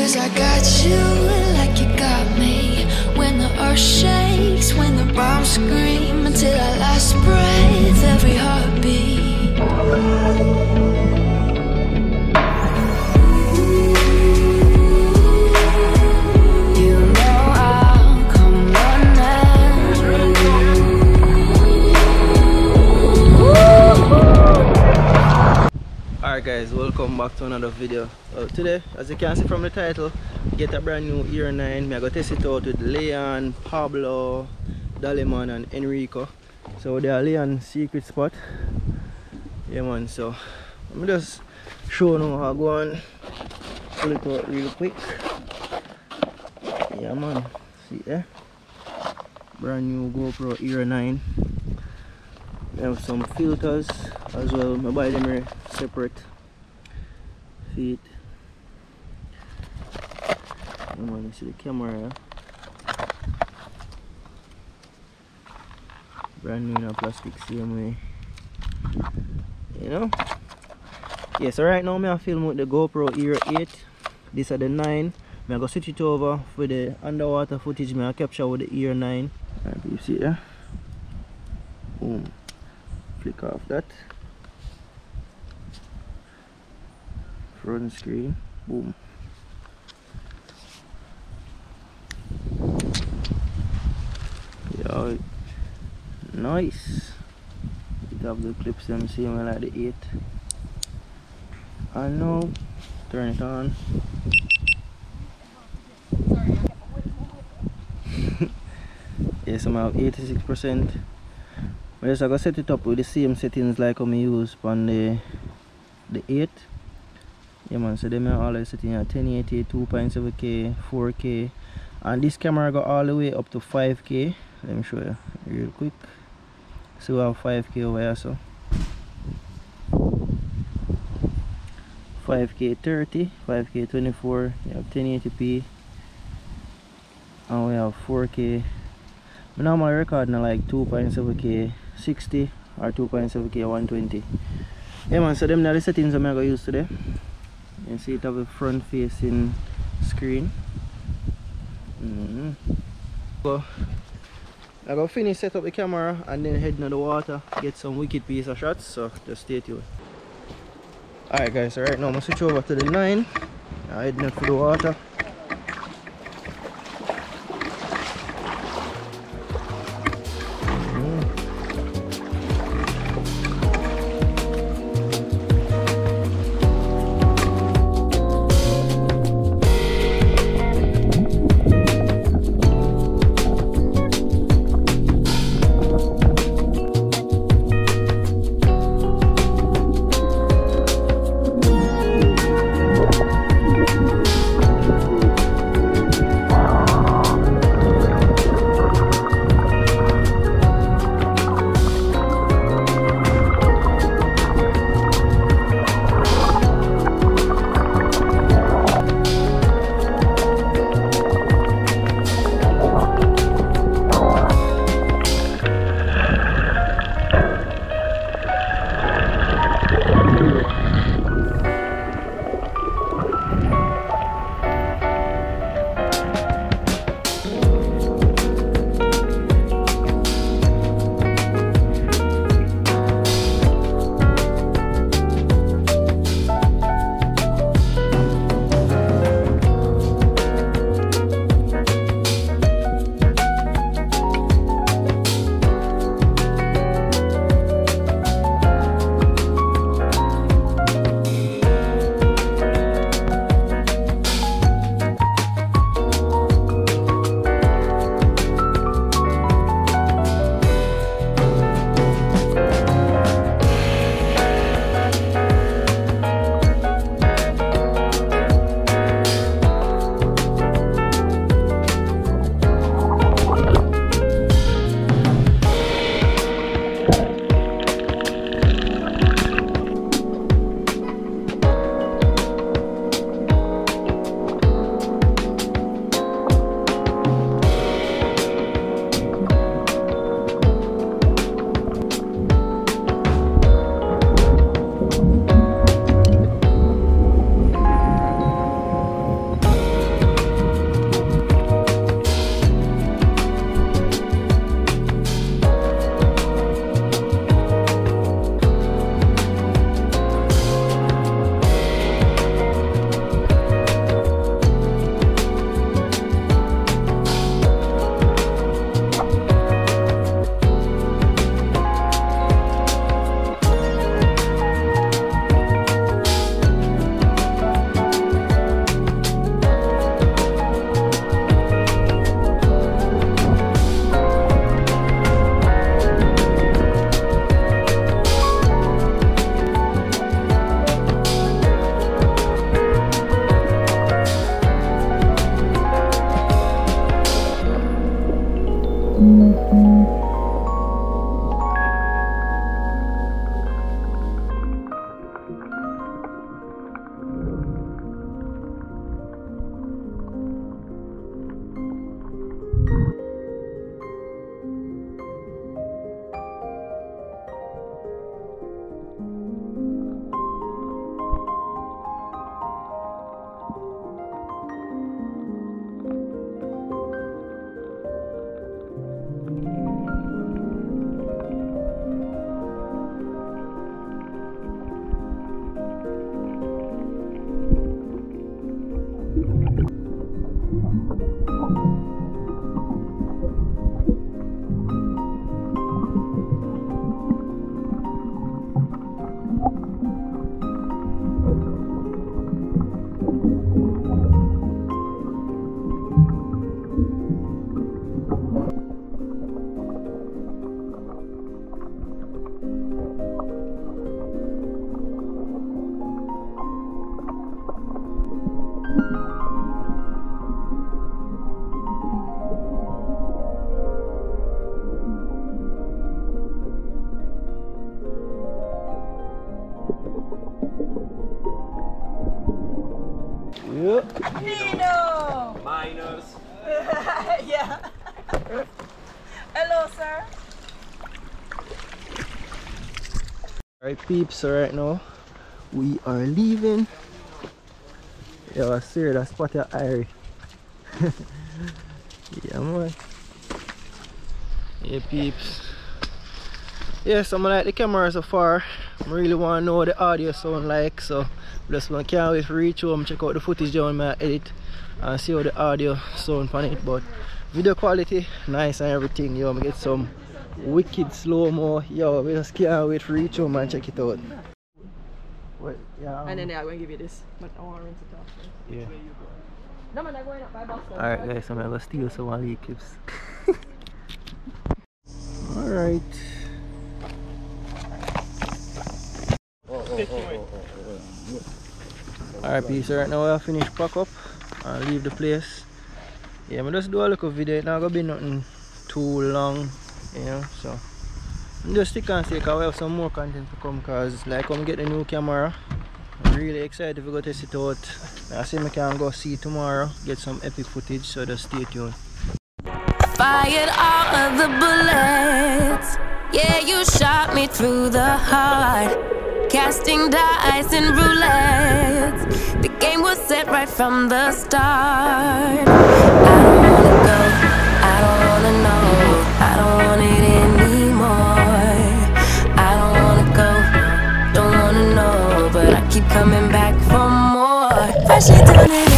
Cause I got you like you got me. When the earth shakes, when the bombs scream, until our last breath, every heartbeat. Welcome back to another video. Uh, today, as you can see from the title, get a brand new Hero 9. Me I go test it out with Leon, Pablo, Daliman and Enrico. So they are Leon secret spot. Yeah man, so let me just show you how I go on. Pull it out real quick. Yeah man, see there? Brand new GoPro Hero 9. We have some filters as well. I buy them separate feet. Want to see the camera. Brand new in a plastic same way. You know? Yeah, so right now me I film with the GoPro Hero 8. These are the 9. Me I go switch it over for the underwater footage me I capture with the Hero 9. Alright, you see there? Boom flick off that front screen. Boom. Yeah nice. It have the clips them same like the 8 I know. Turn it on. Yes I'm at 86 percent. But yes, I gotta set it up with the same settings like me use on the the 8. Yeah man, so them are always setting at 1080, 2.7k, 4k. And this camera go all the way up to 5k. Let me show you real quick. So we have 5k over here so. 5k 30, 5k 24, you have 1080p. And we have 4k. But now my recording like 2.7k 60 or 2.7k 120 yeah man so them are the settings I'm gonna use today you see it have a front facing screen. Mm so I go finish set up the camera and then head into the water get some wicked piece of shots so just stay tuned. Alright guys so right now I'm gonna switch over to the 9 I heading for the water Yeah. Nino! Minus. yeah. Hello, sir. Alright peeps, so right now we are leaving. Yo, I see that spot your Irie. yeah man. Yeah peeps. Yeah, so I like the camera so far. I really want to know what the audio sound like so just want can't wait to reach home, check out the footage down my edit and see how the audio sound on it but video quality nice and everything yo I'm get some wicked slow-mo yo we just can't wait to reach home and check it out Wait, yeah, And then um, yeah, I'm going to give you this. But I want to rinse it off yeah. No, man, I'm going up by Boston. Alright guys, I'm gonna steal some of the clips. Alright. Alright peace, right now I'll finish pack up and leave the place. Yeah, I just do a little video, it's not gonna be nothing too long, you know, so. I'm just stick and stay cause we have some more content to come cause like I'm gonna get the new camera. I'm really excited to go test it out. I see me can go see tomorrow, get some epic footage, so just stay tuned. Fired all of the bullets. Yeah, you shot me through the heart. Casting dice and roulette. The game was set right from the start. I don't wanna go. I don't wanna know. I don't want it anymore. I don't wanna go. Don't wanna know. But I keep coming back for more. Done it